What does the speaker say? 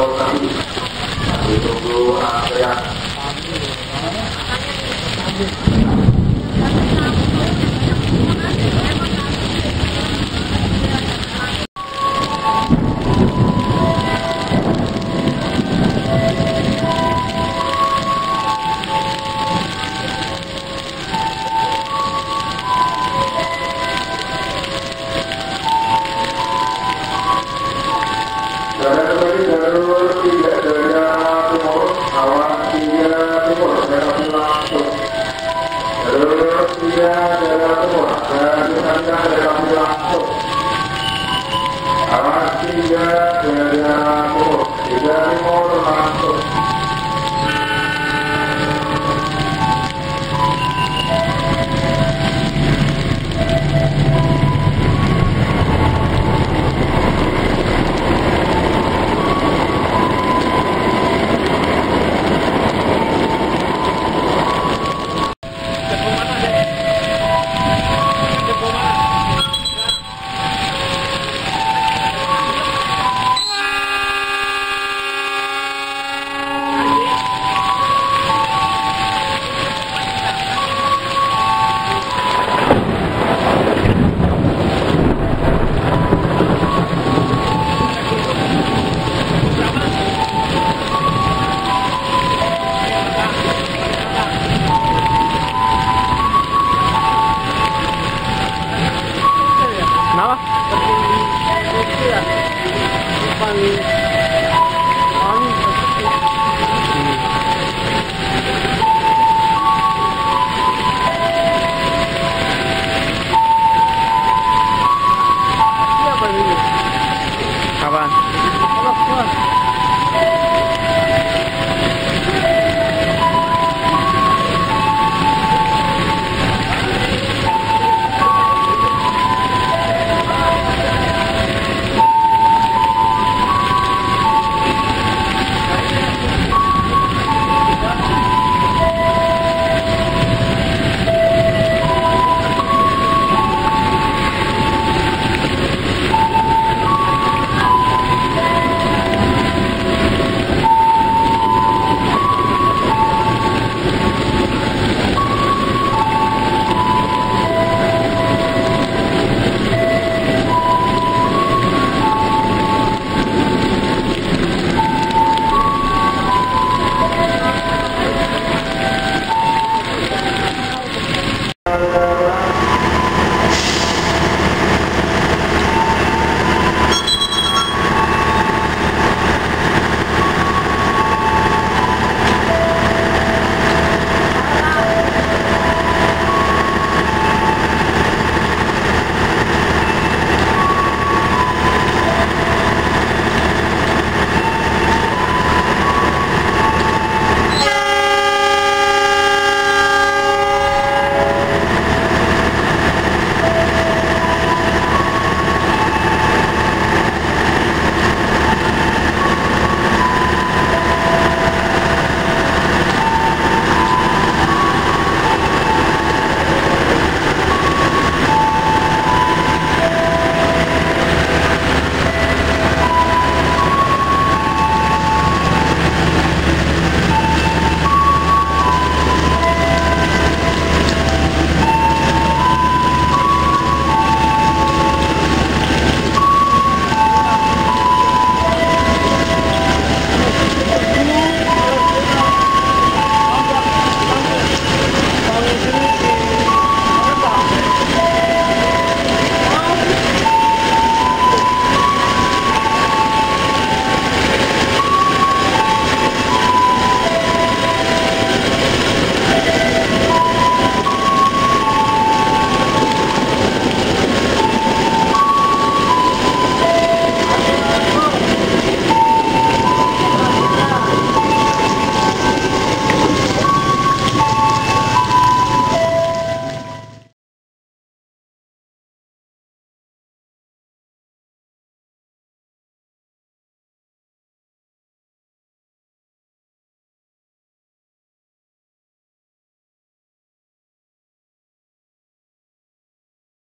Jalan Obrigado, Jaya Apaan?